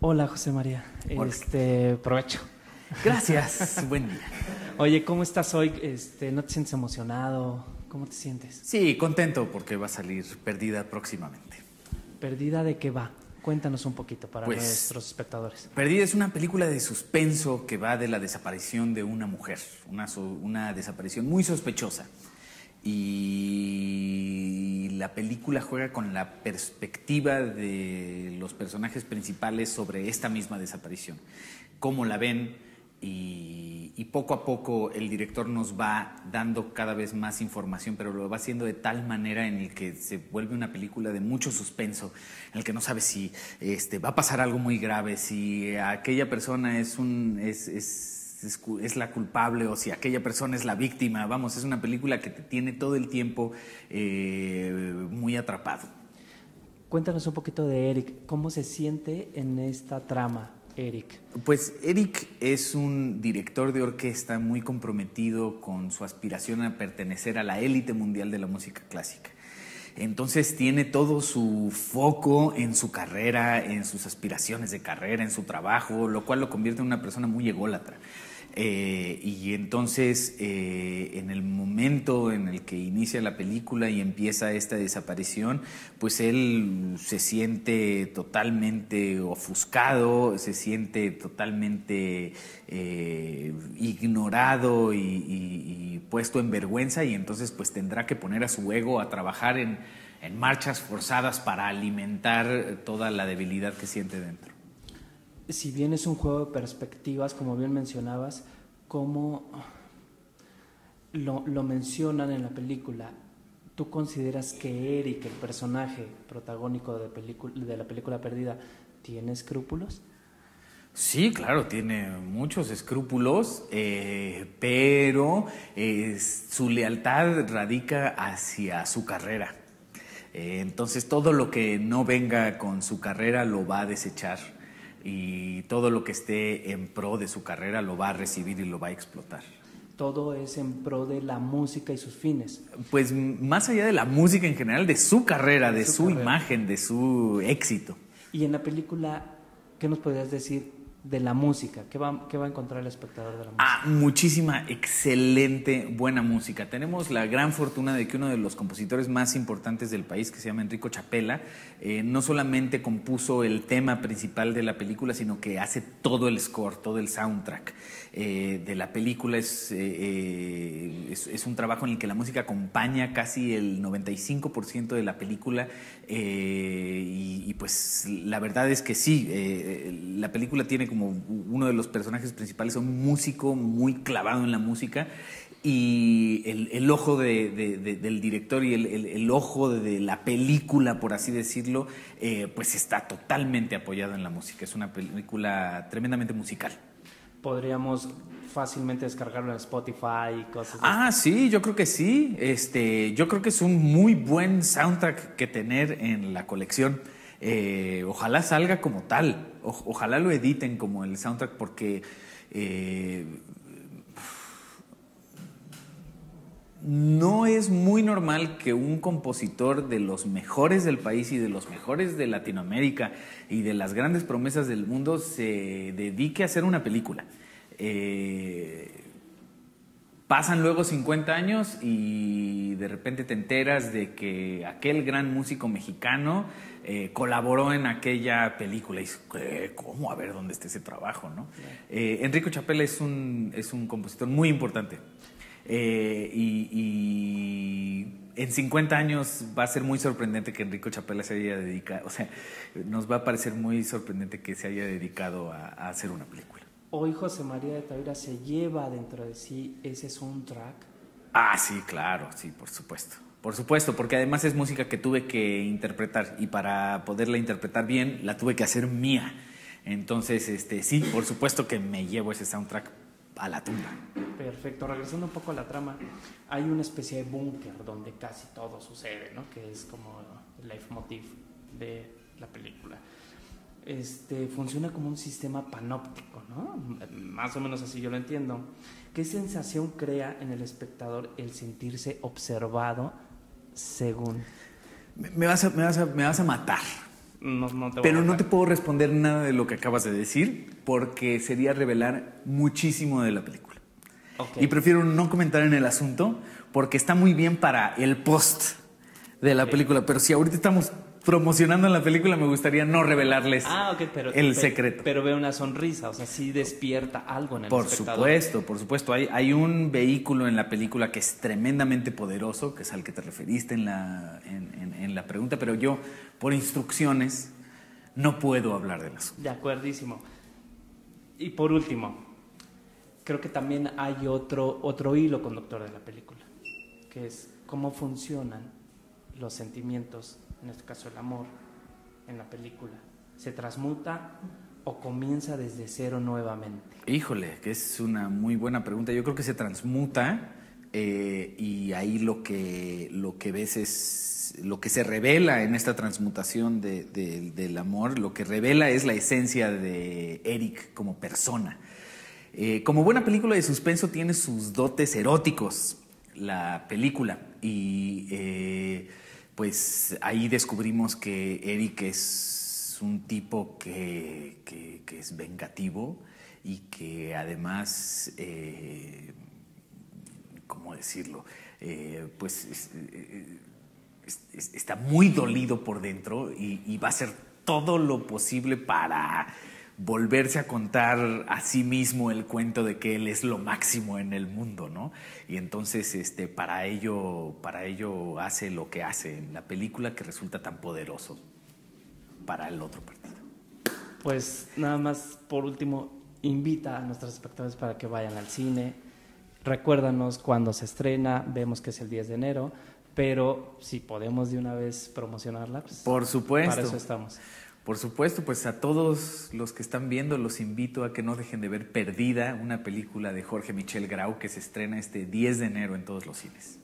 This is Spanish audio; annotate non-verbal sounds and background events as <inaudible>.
Hola, José María. Hola. Este, provecho. <laughs> Gracias, buen día. Oye, ¿cómo estás hoy? Este, ¿no te sientes emocionado? ¿Cómo te sientes? Sí, contento porque va a salir perdida próximamente. ¿Perdida de qué va? Cuéntanos un poquito para Pues- nuestros espectadores. Perdida es una película de suspenso que va de la desaparición de una mujer, una, una desaparición muy sospechosa. Y la película juega con la perspectiva de los personajes principales sobre esta misma desaparición, cómo la ven y, poco a poco el director nos va dando cada vez más información, pero lo va haciendo de tal manera en el que se vuelve una película de mucho suspenso, en el que no sabes si este, va a pasar algo muy grave, si aquella persona es un es, es- es la culpable o si aquella persona es la víctima. Vamos, es una película que te tiene todo el tiempo eh, muy atrapado. Cuéntanos un poquito de Eric. ¿Cómo se siente en esta trama, Eric? Pues Eric es un director de orquesta muy comprometido con su aspiración a pertenecer a la élite mundial de la música clásica. Entonces tiene todo su foco en su carrera, en sus aspiraciones de carrera, en su trabajo, lo cual lo convierte en una persona muy ególatra. Eh, y entonces, eh, en el momento en el que inicia la película y empieza esta desaparición, pues él se siente totalmente ofuscado, se siente totalmente eh, ignorado y, puesto en vergüenza y entonces pues tendrá que poner a su ego a trabajar en marchas forzadas para alimentar toda la debilidad que siente dentro. Si bien es un juego de perspectivas, como bien mencionabas, ¿cómo lo, mencionan en la película? ¿Tú consideras que Eric, el personaje protagónico de la película Perdida, tiene escrúpulos? Sí, claro, tiene muchos escrúpulos, eh, pero eh, su lealtad radica hacia su carrera. Eh, entonces todo lo que no venga con su carrera lo va a desechar y todo lo que esté en pro de su carrera lo va a recibir y lo va a explotar. Todo es en pro de la música y sus fines. Pues más allá de la música en general, de su carrera, de su su, carrera. imagen, de su éxito. Y en la película, ¿qué nos podrías decir de la música? ¿Qué va, qué va a encontrar el espectador de la música? Ah, muchísima, excelente, buena música. Tenemos la gran fortuna de que uno de los compositores más importantes del país, que se llama Enrico Chapela, eh, no solamente compuso el tema principal de la película, sino que hace todo el score, todo el soundtrack eh, de la película. Es, eh, es, es un trabajo en el que la música acompaña casi el 95% de la película y, y, pues la verdad es que sí, la película tiene como uno de los personajes principales, un músico muy clavado en la música y el, el ojo de- de- de- del director y el, el- el ojo de la película, por así decirlo, eh, pues está totalmente apoyado en la música. Es una película tremendamente musical. Podríamos fácilmente descargarlo en Spotify y cosas Ah, sí, yo creo que sí. Este, yo creo que es un muy buen soundtrack que tener en la colección. Eh, ojalá salga como tal. Ojalá lo editen como el soundtrack porque eh, no es muy normal que un compositor de los mejores del país y de los mejores de Latinoamérica y de las grandes promesas del mundo se dedique a hacer una película. Eh, Pasan luego 50 años y de repente te enteras de que aquel gran músico mexicano eh, colaboró en aquella película. Y dices, ¿qué? ¿cómo? A ver dónde está ese trabajo, ¿no? Eh, Enrico Chapela es un, es un compositor muy importante. Eh, y, y en 50 años va a ser muy sorprendente que Enrico Chapela se haya dedicado, o sea, nos va a parecer muy sorprendente que se haya dedicado a, a hacer una película. Hoy José María de Tavira se lleva dentro de sí ese soundtrack. Ah, sí, claro, sí, por supuesto. Por supuesto, porque además es música que tuve que interpretar y para poderla interpretar bien la tuve que hacer mía. Entonces, este, sí, por supuesto que me llevo ese soundtrack a la tumba. Perfecto, regresando un poco a la trama, hay una especie de búnker donde casi todo sucede, ¿no? Que es como el leitmotiv de la película. Este, funciona como un sistema panóptico, ¿no? Más o menos así yo lo entiendo. ¿Qué sensación crea en el espectador el sentirse observado según? Me, me vas a, me, vas a, me vas a matar. No, no te Pero no te puedo responder nada de lo que acabas de decir porque sería revelar muchísimo de la película. Ok. Y prefiero no comentar en el asunto porque está muy bien para el post de la película. Pero si ahorita estamos promocionando la película, me gustaría no revelarles Ah, pero. el secreto. Pero ve una sonrisa, o sea, sí despierta algo en el Por espectador. supuesto, por supuesto. Hay, hay un vehículo en la película que es tremendamente poderoso, que es al que te referiste en la, en, en- en la pregunta, pero yo, por instrucciones, no puedo hablar del asunto. De acuerdísimo. Y por último, creo que también hay otro, otro hilo conductor de la película, que es cómo funcionan los sentimientos, en este caso el amor, en la película. ¿Se transmuta o comienza desde cero nuevamente? Híjole, que es una muy buena pregunta. Yo creo que se transmuta eh, y ahí lo que, lo que ves es lo que se revela en esta transmutación de- de- del amor, lo que revela es la esencia de Eric como persona. Eh, como buena película de suspenso tiene sus dotes eróticos la película y eh, pues ahí descubrimos que Eric es un tipo que, que- es vengativo y que además, eh, ¿cómo decirlo? Eh, pues es- es- es- está muy dolido por dentro y va a hacer todo lo posible para volverse a contar a sí mismo el cuento de que él es lo máximo en el mundo, ¿no? Y entonces este, para, ello, para ello hace lo que hace en la película que resulta tan poderoso para el otro partido. Pues nada más, por último, invita a nuestros espectadores para que vayan al cine. Recuérdanos cuándo se estrena, vemos que es el 10 de enero, pero si podemos de una vez promocionarla, pues Por supuesto. para eso estamos. Por supuesto, pues a todos los que están viendo los invito a que no dejen de ver Perdida, una película de Jorge Michel Grau que se estrena este 10 de enero en todos los cines.